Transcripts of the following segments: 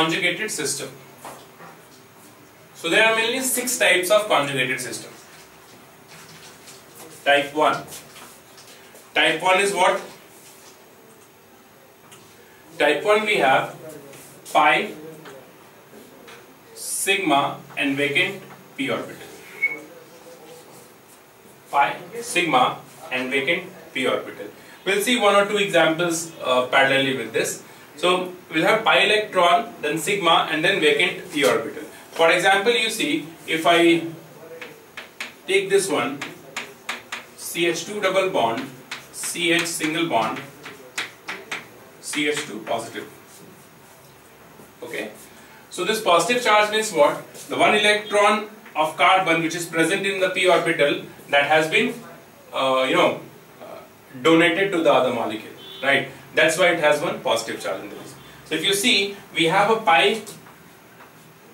conjugated system. So there are mainly six types of conjugated system. Type 1. Type 1 is what? Type 1 we have pi, sigma and vacant p orbital. Pi, sigma and vacant p orbital. We'll see one or two examples uh, parallelly with this. So we'll have pi electron, then sigma and then vacant p orbital. For example, you see if I take this one CH2 double bond, CH single bond, CH2 positive. Okay. So this positive charge means what? The one electron of carbon which is present in the p orbital that has been, uh, you know, uh, donated to the other molecule, right? That's why it has one positive charge in this. So if you see, we have a pi,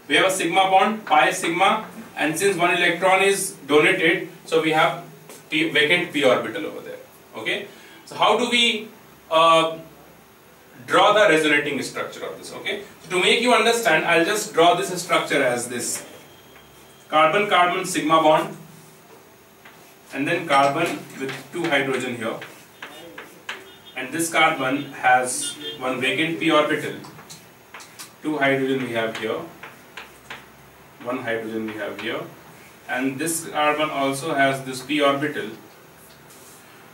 we have a sigma bond, pi sigma, and since one electron is donated, so we have p, vacant p orbital over there. Okay. So how do we uh, draw the resonating structure of this? Okay. So to make you understand, I'll just draw this structure as this carbon-carbon sigma bond, and then carbon with two hydrogen here and this carbon has one vacant p orbital. Two hydrogen we have here. One hydrogen we have here. And this carbon also has this p orbital.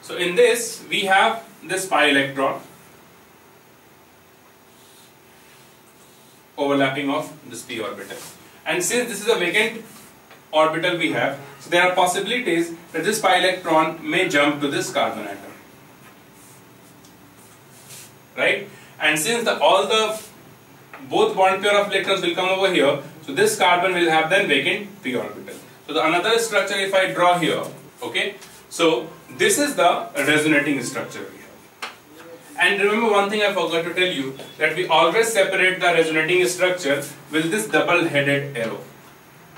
So in this we have this pi electron overlapping of this p orbital. And since this is a vacant orbital we have so there are possibilities that this pi electron may jump to this carbon atom right? And since the, all the both bond pair of electrons will come over here so this carbon will have then vacant p orbital. So the another structure if I draw here okay? So this is the resonating structure we have and remember one thing I forgot to tell you that we always separate the resonating structure with this double headed arrow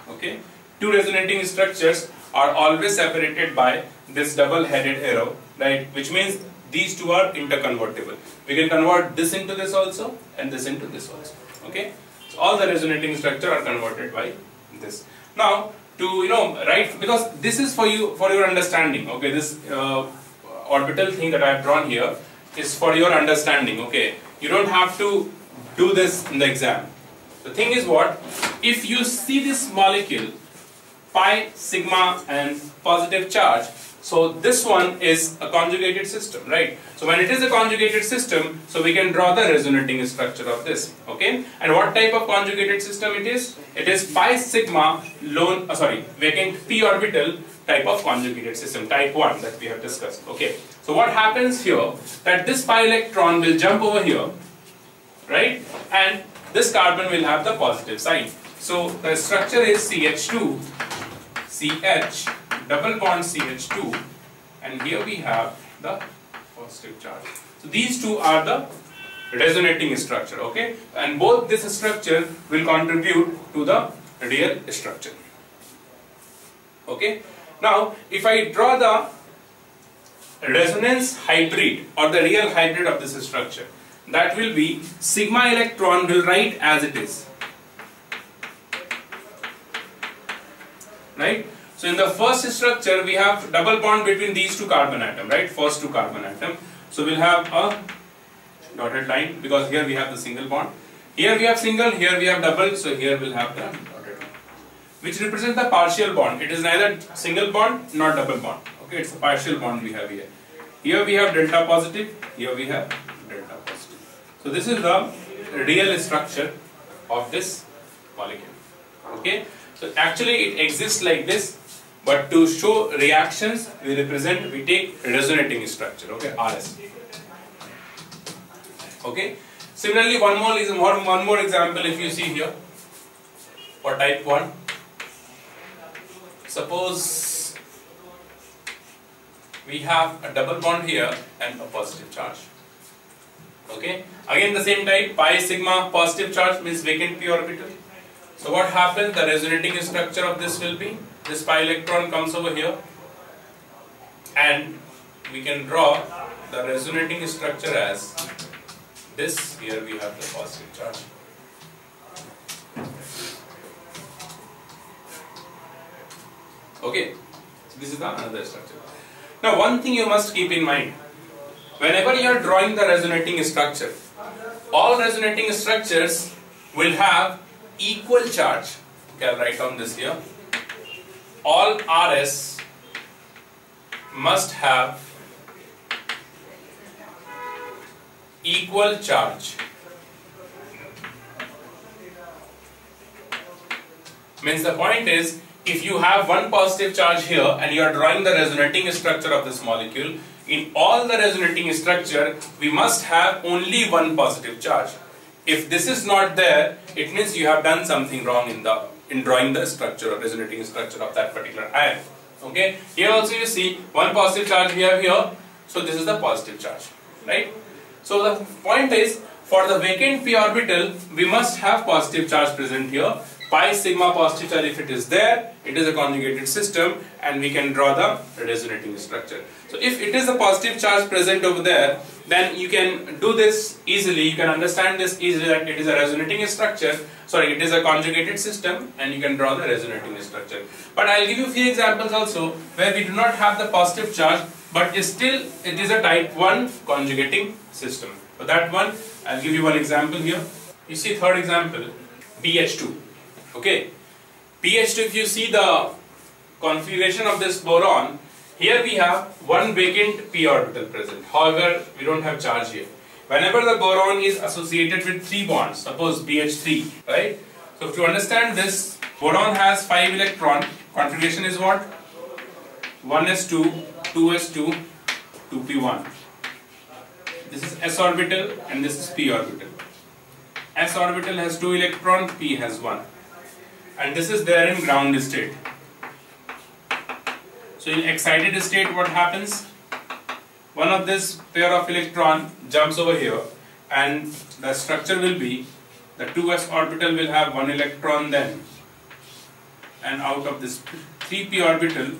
okay? Two resonating structures are always separated by this double headed arrow right? Which means these two are interconvertible. We can convert this into this also and this into this also. Okay? So all the resonating structure are converted by this. Now to you know right because this is for you for your understanding. Okay? This uh, orbital thing that I have drawn here is for your understanding. Okay? You don't have to do this in the exam. The thing is what? If you see this molecule pi, sigma and positive charge. So this one is a conjugated system, right? So when it is a conjugated system, so we can draw the resonating structure of this, okay? And what type of conjugated system it is? It is pi sigma lone, uh, sorry, vacant p orbital type of conjugated system, type 1 that we have discussed, okay? So what happens here, that this pi electron will jump over here, right? And this carbon will have the positive sign. So the structure is CH2 CH double bond CH2 and here we have the positive charge. So these two are the resonating structure okay and both this structure will contribute to the real structure okay now if I draw the resonance hybrid or the real hybrid of this structure that will be sigma electron will write as it is right? So in the first structure we have double bond between these two carbon atom, right? First two carbon atom. So we'll have a dotted line because here we have the single bond. Here we have single, here we have double, so here we'll have the dotted line. Which represents the partial bond. It is neither single bond nor double bond. Okay, it's a partial bond we have here. Here we have delta positive, here we have delta positive. So this is the real structure of this molecule. Okay. So actually it exists like this, but to show reactions, we represent, we take resonating structure, okay, RS. Okay. Similarly, one more is one, one more example if you see here for type 1. Suppose we have a double bond here and a positive charge. Okay. Again the same type, pi sigma positive charge means vacant p orbital so what happens, the resonating structure of this will be, this pi electron comes over here. And we can draw the resonating structure as this. Here we have the positive charge. Okay. So this is the another structure. Now one thing you must keep in mind. Whenever you are drawing the resonating structure all resonating structures will have equal charge. Okay I'll write down this here. All RS must have equal charge. Means the point is, if you have one positive charge here and you are drawing the resonating structure of this molecule, in all the resonating structure, we must have only one positive charge. If this is not there, it means you have done something wrong in the in drawing the structure or resonating structure of that particular ion. Okay. Here also you see one positive charge we have here. So this is the positive charge, right? So the point is for the vacant p orbital, we must have positive charge present here pi sigma positive charge if it is there it is a conjugated system and we can draw the resonating structure. So if it is a positive charge present over there then you can do this easily. You can understand this easily that it is a resonating structure. Sorry it is a conjugated system and you can draw the resonating structure. But I'll give you few examples also where we do not have the positive charge but still it is a type 1 conjugating system. For that one I'll give you one example here. You see third example BH2 Okay. BH2, if you see the configuration of this boron, here we have one vacant p orbital present. However, we don't have charge here. Whenever the boron is associated with three bonds, suppose BH3, right? So to understand this, boron has five electron. Configuration is what? 1s2, 2s2, 2p1. This is s orbital and this is p orbital. s orbital has two electron, p has one and this is there in ground state. So in excited state what happens? One of this pair of electron jumps over here and the structure will be the 2s orbital will have one electron then and out of this 3p orbital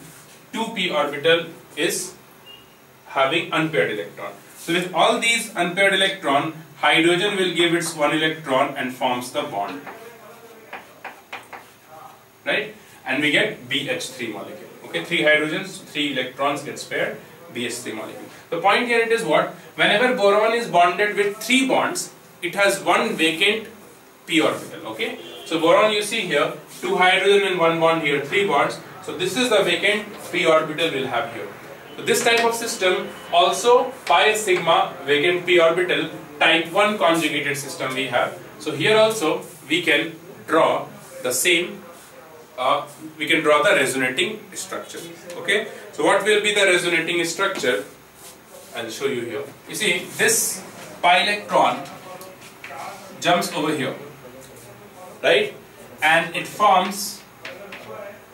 2p orbital is having unpaired electron. So with all these unpaired electron hydrogen will give its one electron and forms the bond right? And we get BH3 molecule. Okay, three hydrogens, three electrons get spared, BH3 molecule. The point here it is what? Whenever boron is bonded with three bonds, it has one vacant p orbital. Okay, so boron you see here, two hydrogen and one bond here, three bonds. So this is the vacant p orbital we'll have here. So this type of system also pi sigma vacant p orbital type 1 conjugated system we have. So here also we can draw the same uh, we can draw the resonating structure. Okay, so what will be the resonating structure? I'll show you here. You see, this pi electron jumps over here, right? And it forms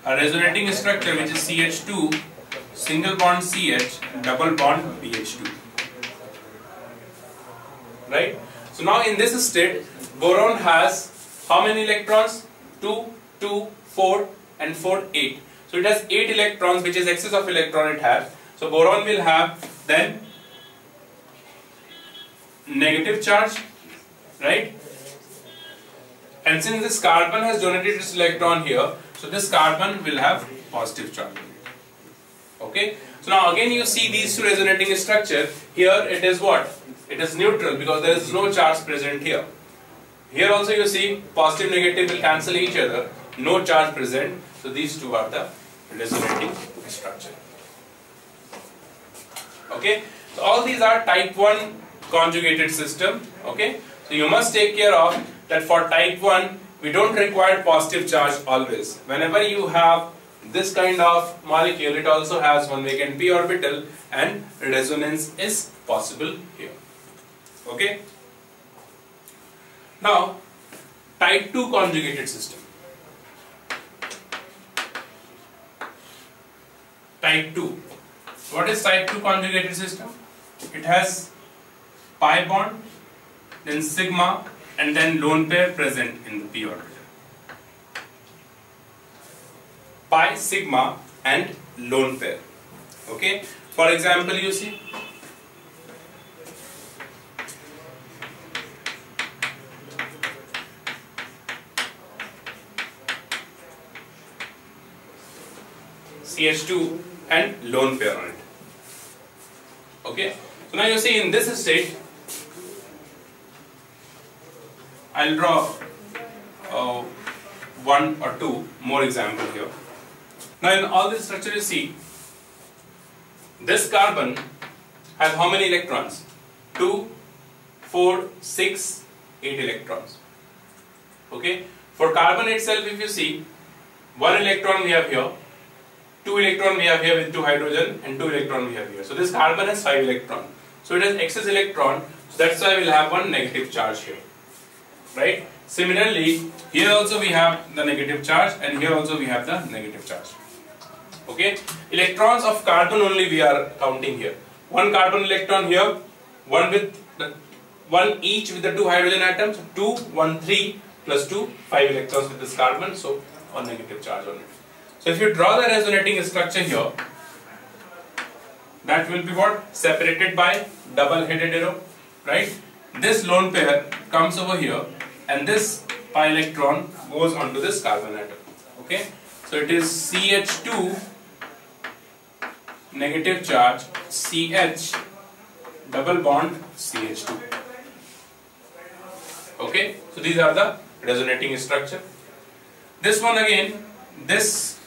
a resonating structure which is CH2, single bond CH, double bond BH2. Right? So now in this state, boron has how many electrons? 2, 2, 4 and 4 8 so it has 8 electrons which is excess of electron it has. So boron will have then negative charge right? And since this carbon has donated its electron here so this carbon will have positive charge. Okay? So now again you see these two resonating structure. Here it is what? It is neutral because there is no charge present here. Here also you see positive negative will cancel each other no charge present. So these two are the resonating structure. Okay. So all these are type 1 conjugated system. Okay. So you must take care of that for type 1 we don't require positive charge always. Whenever you have this kind of molecule it also has one vacant p orbital and resonance is possible here. Okay. Now type 2 conjugated system. Type 2. What is type 2 conjugated system? It has pi bond, then sigma, and then lone pair present in the p orbital. Pi, sigma, and lone pair. Okay. For example, you see CH2 and lone pair on it. Okay. So now you see in this state, I'll draw uh, one or two more example here. Now in all this structure you see, this carbon has how many electrons? 2, 4, 6, 8 electrons. Okay. For carbon itself if you see, 1 electron we have here, 2 electron we have here with 2 hydrogen and 2 electron we have here. So this carbon has 5 electron. So it has excess electron, so that's why we'll have one negative charge here. Right? Similarly, here also we have the negative charge and here also we have the negative charge. Okay? Electrons of carbon only we are counting here. One carbon electron here, one with the, one each with the two hydrogen atoms, two, one, three plus two, five electrons with this carbon, so one negative charge on it. So if you draw the resonating structure here, that will be what? Separated by double headed arrow, right? This lone pair comes over here and this pi electron goes onto this carbon atom, okay? So it is CH2 negative charge CH double bond CH2. Okay, so these are the resonating structure. This one again, this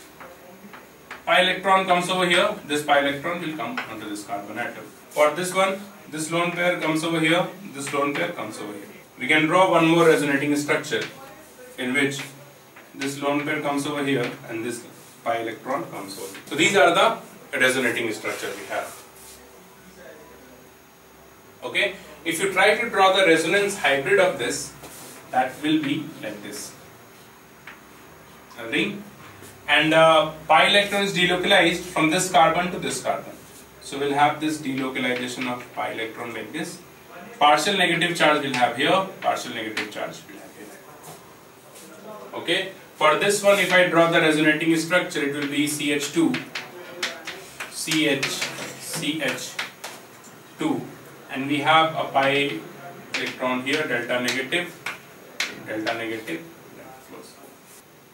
pi electron comes over here, this pi electron will come onto this carbon atom. For this one, this lone pair comes over here, this lone pair comes over here. We can draw one more resonating structure in which this lone pair comes over here and this pi electron comes over. So these are the resonating structure we have. Okay, if you try to draw the resonance hybrid of this, that will be like this. A ring and uh, pi electron is delocalized from this carbon to this carbon. So we'll have this delocalization of pi electron like this. Partial negative charge we'll have here, partial negative charge will have here. Okay. For this one, if I draw the resonating structure, it will be CH2, CH, CH2 and we have a pi electron here, delta negative, delta negative,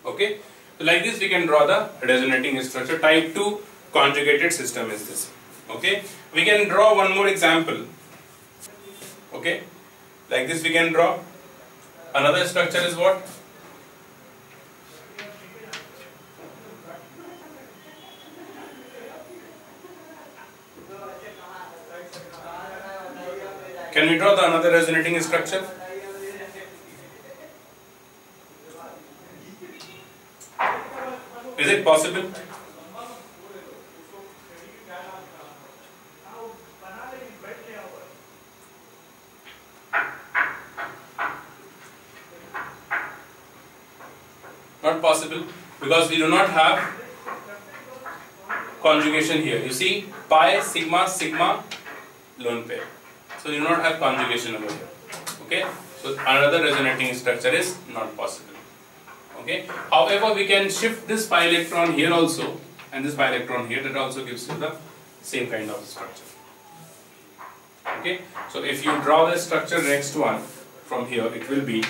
okay. So like this we can draw the resonating structure. Type 2 conjugated system is this. Okay. We can draw one more example. Okay. Like this we can draw. Another structure is what? Can we draw the another resonating structure? Is it possible? Not possible because we do not have conjugation here. You see pi, sigma, sigma, lone pair. So you do not have conjugation over here. Okay. So another resonating structure is not possible. Okay. However, we can shift this pi electron here also and this pi electron here. That also gives you the same kind of structure. Okay. So if you draw the structure next one from here, it will be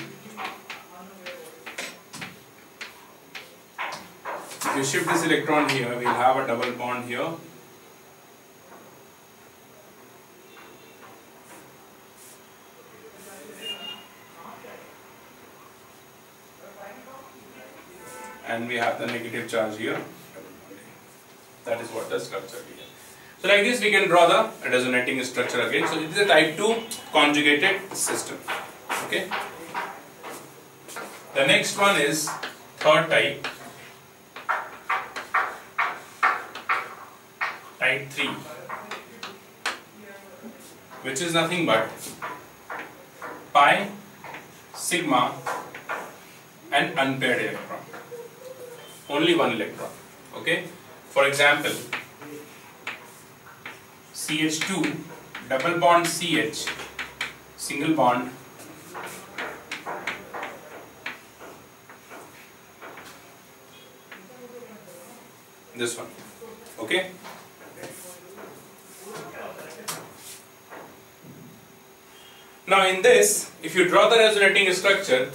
if you shift this electron here, we'll have a double bond here and we have the negative charge here. That is what the structure is. So like this we can draw the resonating structure again. So it is a type 2 conjugated system. Okay. The next one is third type. Type 3 which is nothing but pi, sigma and unpaired electron only one electron. Okay. For example, CH2 double bond CH single bond this one okay now in this if you draw the resonating structure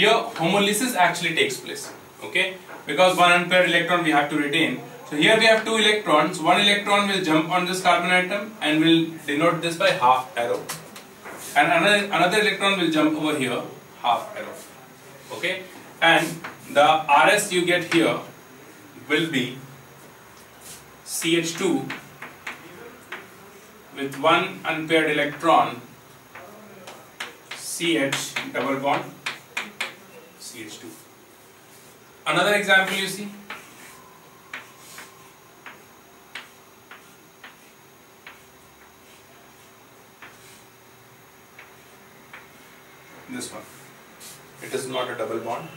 here homolysis actually takes place okay because one unpaired electron we have to retain. So here we have two electrons. One electron will jump on this carbon atom and will denote this by half arrow. And another, another electron will jump over here, half arrow. Okay? And the RS you get here will be CH2 with one unpaired electron CH double bond CH2. Another example you see. This one. It is not a double bond.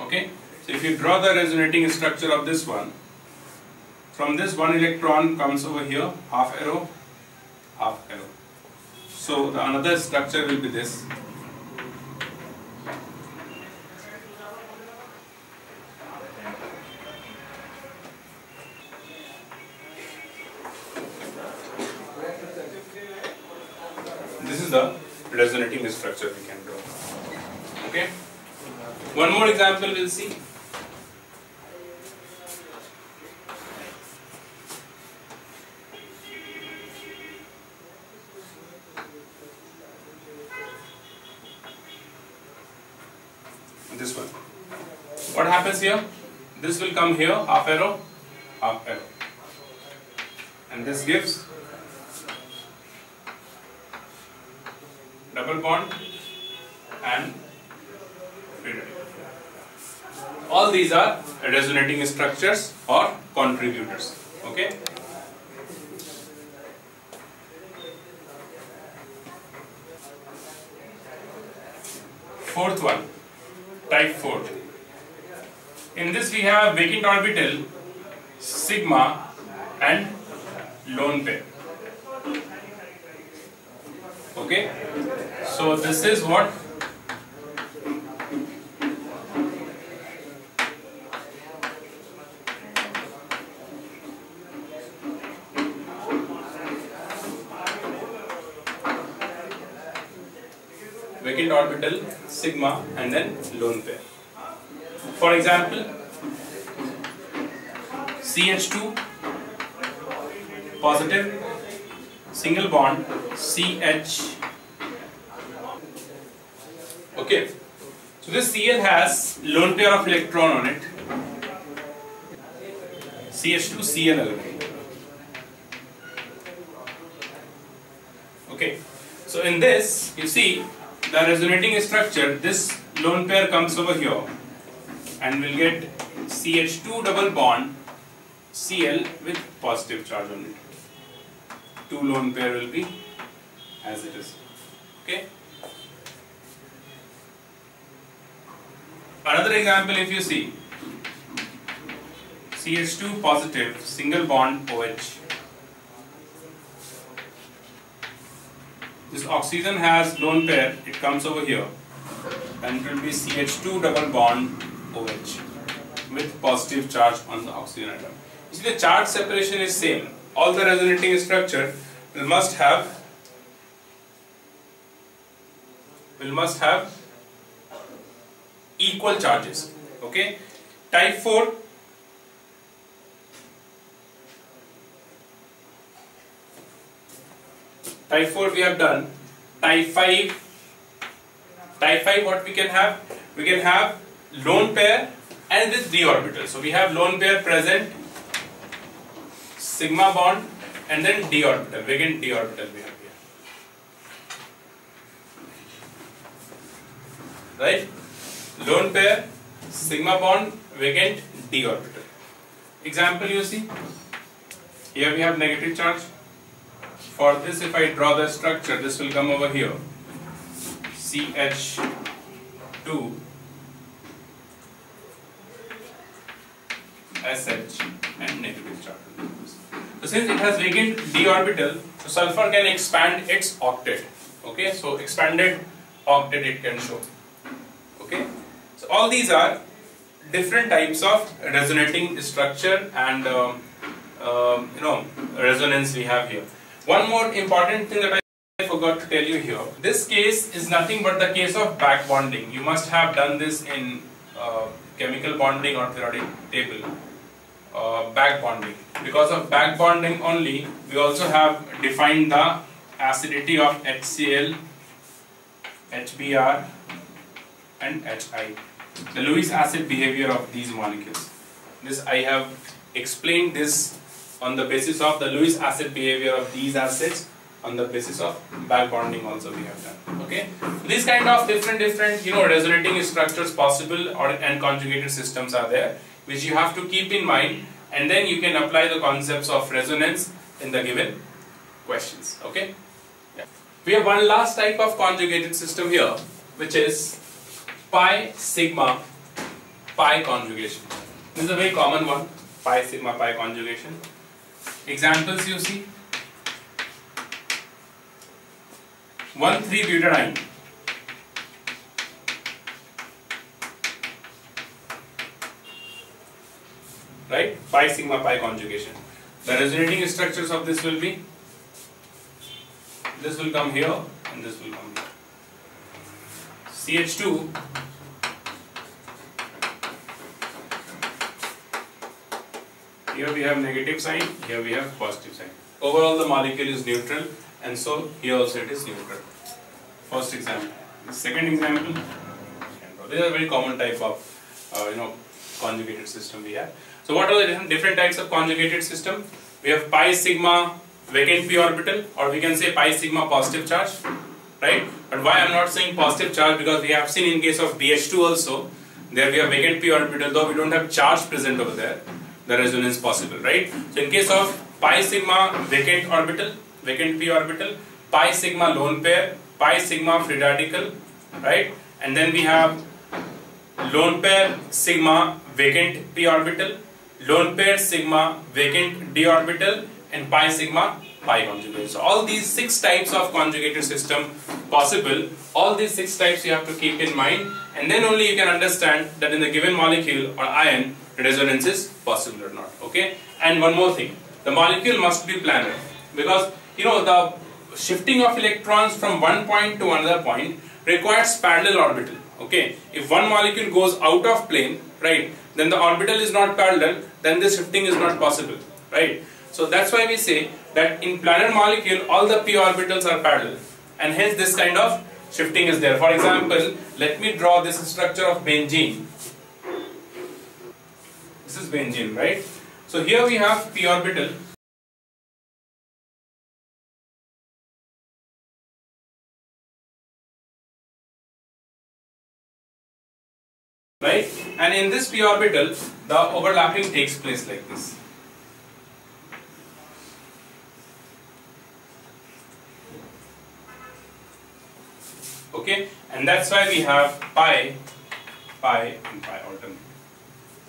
Okay, so if you draw the resonating structure of this one, from this one electron comes over here, half arrow, half arrow. So the another structure will be this. This is the resonating structure we can draw. Okay. One more example we'll see. Here? This will come here, half arrow, half arrow. And this gives double bond and. All these are resonating structures or contributors. Okay. Fourth one, type 4. In this we have vacant orbital, sigma and lone pair. Okay. So this is what vacant orbital, sigma and then lone pair. For example, CH2 positive single bond CH okay. So this Cl has lone pair of electron on it. CH2 Cl okay. So in this you see the resonating structure this lone pair comes over here and we will get CH2 double bond Cl with positive charge on it two lone pair will be as it is. Okay. Another example if you see CH2 positive single bond OH. This oxygen has lone pair, it comes over here and it will be CH2 double bond OH with positive charge on the oxygen atom. See the charge separation is same. All the resonating structure will must have will must have equal charges. Okay? Type 4 type 4 we have done. Type 5 type 5 what we can have? We can have lone pair and this d orbital so we have lone pair present sigma bond and then d orbital, vacant d orbital we have here. Right? Lone pair, sigma bond, vacant d orbital. Example you see, here we have negative charge. For this if I draw the structure, this will come over here. CH2 SH and negative charge. So since it has vacant d orbital, so sulfur can expand its octet. Okay, so expanded octet it can show. Okay, so all these are different types of resonating structure and um, um, you know resonance we have here. One more important thing that I I forgot to tell you here. This case is nothing but the case of back bonding. You must have done this in uh, chemical bonding or periodic table. Uh, back bonding. Because of back bonding only, we also have defined the acidity of HCl, HBr and HI. The Lewis acid behavior of these molecules. This I have explained this on the basis of the Lewis acid behavior of these acids on the basis of back bonding also we have done okay these kind of different different you know resonating structures possible or and conjugated systems are there which you have to keep in mind and then you can apply the concepts of resonance in the given questions okay yeah. we have one last type of conjugated system here which is pi sigma pi conjugation this is a very common one pi sigma pi conjugation examples you see 1,3-butadiene. Right? Pi sigma pi conjugation. The resonating structures of this will be this will come here and this will come here. CH2 here we have negative sign, here we have positive sign. Overall the molecule is neutral and so here also it is neutral. First example. Second example, this is a very common type of uh, you know conjugated system we have. So what are the different, types of conjugated system? We have pi sigma vacant p orbital or we can say pi sigma positive charge, right? But why I'm not saying positive charge because we have seen in case of BH2 also, there we have vacant p orbital though we don't have charge present over there, the resonance possible, right? So in case of pi sigma vacant orbital, vacant p orbital, pi sigma lone pair, pi sigma free radical, right? And then we have lone pair sigma vacant p orbital, lone pair sigma vacant d orbital, and pi sigma pi conjugate. So all these six types of conjugated system possible, all these six types you have to keep in mind and then only you can understand that in the given molecule or ion resonance is possible or not. Okay. And one more thing, the molecule must be planar because you know the shifting of electrons from one point to another point requires parallel orbital okay? If one molecule goes out of plane right then the orbital is not parallel then the shifting is not possible right? So that's why we say that in planar molecule all the p orbitals are parallel and hence this kind of shifting is there. For example let me draw this structure of benzene. This is benzene right? So here we have p orbital right? And in this p orbital, the overlapping takes place like this. Okay, and that's why we have pi, pi, and pi alternate.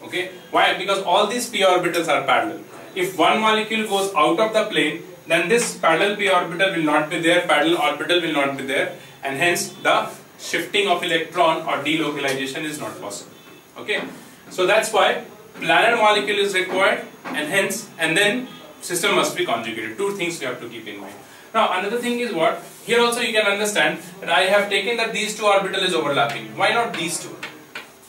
Okay, why? Because all these p orbitals are parallel. If one molecule goes out of the plane, then this parallel p orbital will not be there, parallel orbital will not be there, and hence the shifting of electron or delocalization is not possible. Okay, so that's why planar molecule is required and hence and then system must be conjugated. Two things you have to keep in mind. Now another thing is what? Here also you can understand that I have taken that these two orbital is overlapping. Why not these two?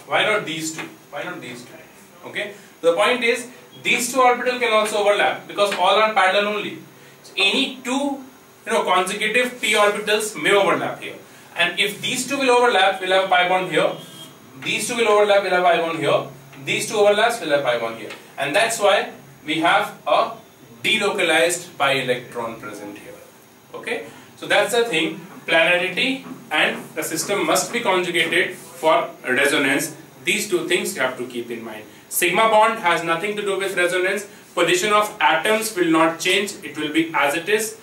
Why not these two? Why not these two? Okay. The point is these two orbital can also overlap because all are parallel only. So any two you know consecutive p orbitals may overlap here. And if these two will overlap, we'll have a pi bond here. These two will overlap, we'll have pi bond here. These two overlaps, we'll have pi bond here. And that's why we have a delocalized pi electron present here. Okay? So that's the thing. Planarity and the system must be conjugated for resonance. These two things you have to keep in mind. Sigma bond has nothing to do with resonance. Position of atoms will not change. It will be as it is.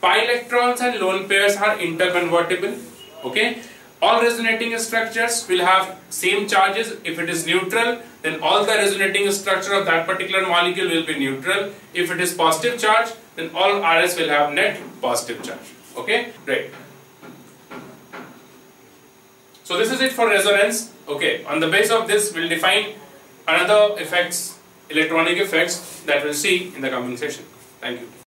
Pi electrons and lone pairs are interconvertible okay? All resonating structures will have same charges. If it is neutral then all the resonating structure of that particular molecule will be neutral. If it is positive charge then all RS will have net positive charge. Okay? Great. So this is it for resonance. Okay? On the base of this we'll define another effects electronic effects that we'll see in the coming session thank you